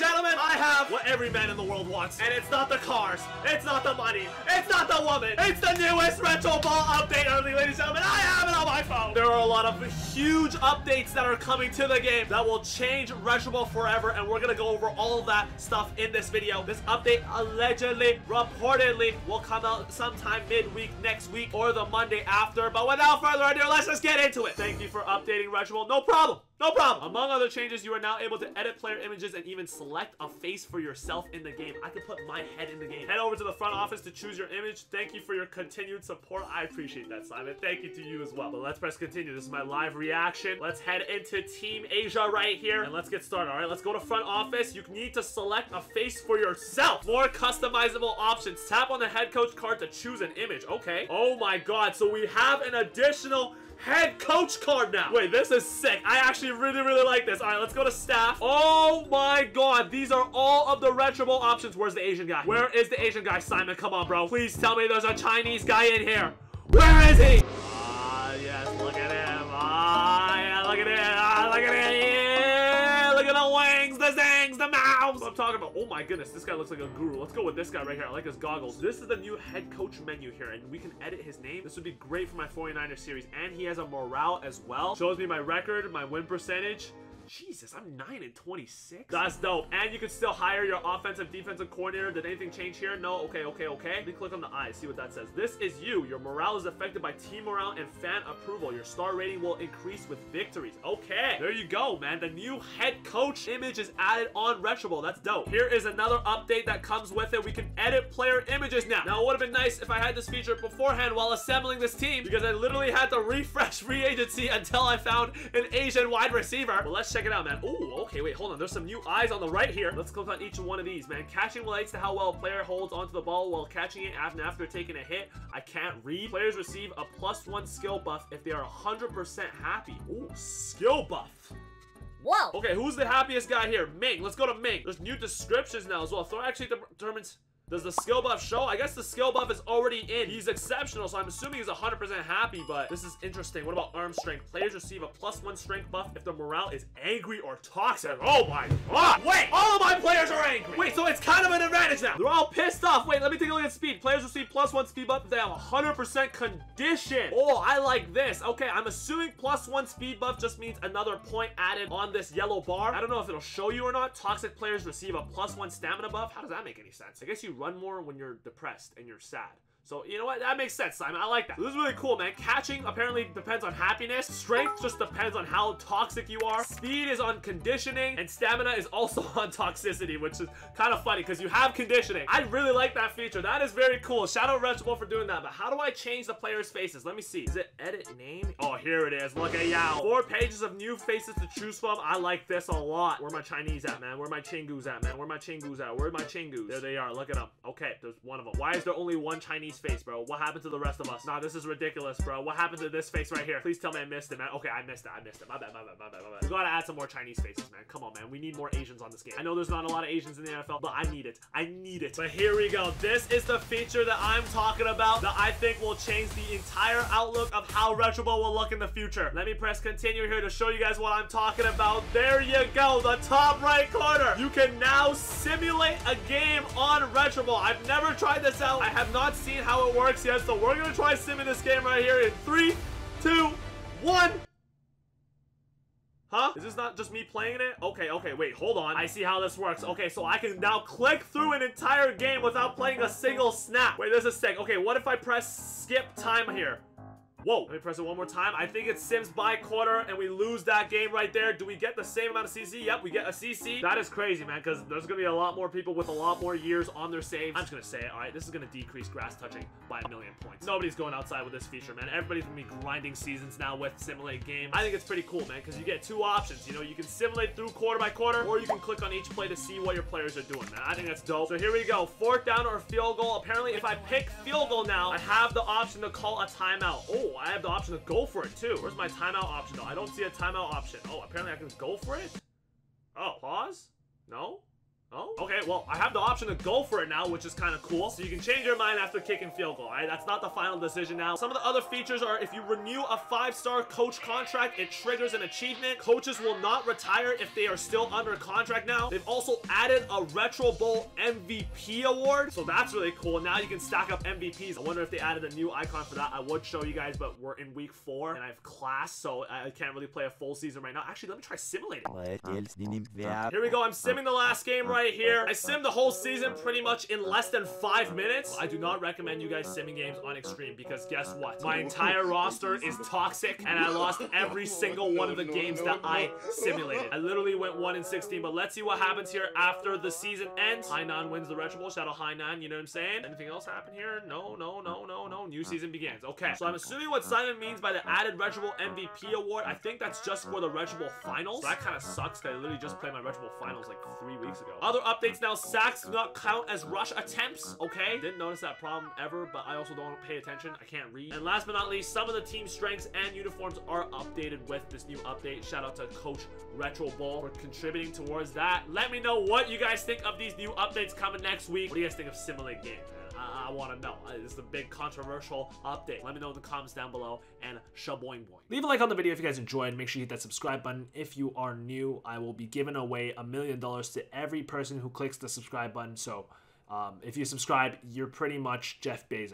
and gentlemen, have what every man in the world wants. And it's not the cars, it's not the money, it's not the woman, it's the newest Retro Bowl update early, ladies and gentlemen. I have it on my phone. There are a lot of huge updates that are coming to the game that will change Retro Bowl forever, and we're gonna go over all of that stuff in this video. This update allegedly, reportedly, will come out sometime midweek next week or the Monday after. But without further ado, let's just get into it. Thank you for updating Retro Bowl. No problem. No problem. Among other changes, you are now able to edit player images and even select a face for yourself in the game. I can put my head in the game. Head over to the front office to choose your image. Thank you for your continued support. I appreciate that, Simon. Thank you to you as well. But let's press continue. This is my live reaction. Let's head into Team Asia right here and let's get started. All right, let's go to front office. You need to select a face for yourself. More customizable options. Tap on the head coach card to choose an image. Okay. Oh my God. So we have an additional head coach card now. Wait, this is sick. I actually really, really like this. All right, let's go to staff. Oh my god, these are all of the Retro Bowl options. Where's the Asian guy? Where is the Asian guy? Simon, come on, bro. Please tell me there's a Chinese guy in here. Where is he? Ah, yes, look at him. Ah, yeah, look at it. Ah, look at it. Yeah, look at the wings, the zangs, the mouths. I'm talking about. Oh my goodness, this guy looks like a guru. Let's go with this guy right here. I like his goggles. This is the new head coach menu here, and we can edit his name. This would be great for my 49er series. And he has a morale as well. Shows me my record, my win percentage. Jesus, I'm 9 and 26. That's dope. And you can still hire your offensive defensive coordinator. Did anything change here? No. Okay, okay, okay. Let me click on the eye, see what that says. This is you. Your morale is affected by team morale and fan approval. Your star rating will increase with victories. Okay, there you go, man. The new head coach image is added on Retro Bowl. That's dope. Here is another update that comes with it. We can edit player images now. Now, it would have been nice if I had this feature beforehand while assembling this team because I literally had to refresh free agency until I found an Asian wide receiver. But let's check it out, man. Ooh, okay, wait, hold on. There's some new eyes on the right here. Let's click on each one of these, man. Catching relates to how well a player holds onto the ball while catching it after, after taking a hit. I can't read. Players receive a plus one skill buff if they are 100% happy. Ooh, skill buff. Whoa! Okay, who's the happiest guy here? Ming. Let's go to Ming. There's new descriptions now as well. Throw actually determines does the skill buff show? I guess the skill buff is already in. He's exceptional, so I'm assuming he's 100% happy, but this is interesting. What about arm strength? Players receive a plus one strength buff if their morale is angry or toxic. Oh my god! Wait! All of my players are angry! Wait, so it's kind of an advantage now. They're all pissed off. Wait, let me take a look at speed. Players receive plus one speed buff if they have 100% condition. Oh, I like this. Okay, I'm assuming plus one speed buff just means another point added on this yellow bar. I don't know if it'll show you or not. Toxic players receive a plus one stamina buff. How does that make any sense? I guess you run more when you're depressed and you're sad. So, you know what? That makes sense, Simon. I like that. This is really cool, man. Catching apparently depends on happiness. Strength just depends on how toxic you are. Speed is on conditioning. And stamina is also on toxicity, which is kind of funny because you have conditioning. I really like that feature. That is very cool. Shout out Retro Bowl for doing that. But how do I change the players' faces? Let me see. Is it edit name? Oh, here it is. Look at Yao. Four pages of new faces to choose from. I like this a lot. Where my Chinese at, man? Where my Chingus at, man? Where my Chingus at? Where my Chingus? There they are. Look at them. Okay, there's one of them. Why is there only one Chinese face, bro? What happened to the rest of us? Nah, this is ridiculous, bro. What happened to this face right here? Please tell me I missed it, man. Okay, I missed it. I missed it. My bad, my bad, my bad, my bad. We gotta add some more Chinese faces, man. Come on, man. We need more Asians on this game. I know there's not a lot of Asians in the NFL, but I need it. I need it. But here we go. This is the feature that I'm talking about that I think will change the entire outlook of how Retro Bowl will look in the future. Let me press continue here to show you guys what I'm talking about. There you go. The top right corner. You can now simulate a game on Retro Bowl. I've never tried this out. I have not seen how it works yet, so we're gonna try simming this game right here in three, two, one. Huh? Is this not just me playing it? Okay, okay, wait, hold on. I see how this works. Okay, so I can now click through an entire game without playing a single snap. Wait, there's a sec. Okay, what if I press skip time here? Whoa, let me press it one more time. I think it's Sims by quarter, and we lose that game right there. Do we get the same amount of CC? Yep, we get a CC. That is crazy, man, because there's going to be a lot more people with a lot more years on their saves. I'm just going to say it, all right? This is going to decrease grass touching by a million points. Nobody's going outside with this feature, man. Everybody's going to be grinding seasons now with Simulate Game. I think it's pretty cool, man, because you get two options. You know, you can simulate through quarter by quarter, or you can click on each play to see what your players are doing, man. I think that's dope. So here we go. Fourth down or field goal. Apparently, if I pick field goal now, I have the option to call a timeout. Oh, I have the option to go for it too. Where's my timeout option though? I don't see a timeout option. Oh, apparently I can go for it? Oh, pause? No? Okay. Well, I have the option to go for it now, which is kind of cool. So you can change your mind after kicking field goal, right? That's not the final decision now. Some of the other features are if you renew a five-star coach contract, it triggers an achievement. Coaches will not retire if they are still under contract now. They've also added a Retro Bowl MVP award, so that's really cool. Now you can stack up MVPs. I wonder if they added a new icon for that. I would show you guys, but we're in week four, and I have class, so I can't really play a full season right now. Actually, let me try simulating. Here we go. I'm simming the last game right here. I simmed the whole season pretty much in less than five minutes. I do not recommend you guys simming games on Extreme because guess what? My entire roster is toxic and I lost every single one of the games that I simulated. I literally went 1 in 16, but let's see what happens here after the season ends. Hainan wins the Retro Bowl. Shout out Hainan, you know what I'm saying? Anything else happen here? No, no, no, no, no. New season begins. Okay, so I'm assuming what Simon means by the added Retro Bowl MVP award. I think that's just for the Retro Bowl finals. So that kind of sucks because I literally just played my Retro Bowl finals like three weeks ago. Other updates now, sacks do not count as rush attempts, okay? Didn't notice that problem ever, but I also don't pay attention. I can't read. And last but not least, some of the team strengths and uniforms are updated with this new update. Shout out to Coach Retro Ball for contributing towards that. Let me know what you guys think of these new updates coming next week. What do you guys think of Simulate Game? I, I want to know. Uh, is a big controversial update. Let me know in the comments down below and shaboing boing. Leave a like on the video if you guys enjoyed. Make sure you hit that subscribe button. If you are new, I will be giving away a million dollars to every person who clicks the subscribe button. So um, if you subscribe, you're pretty much Jeff Bezos.